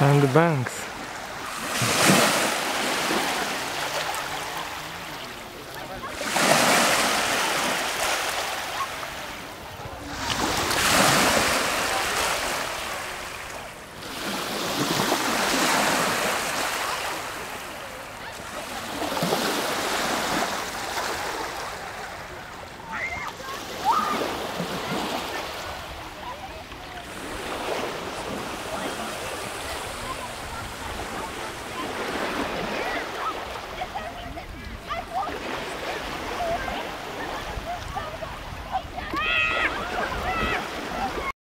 and the banks.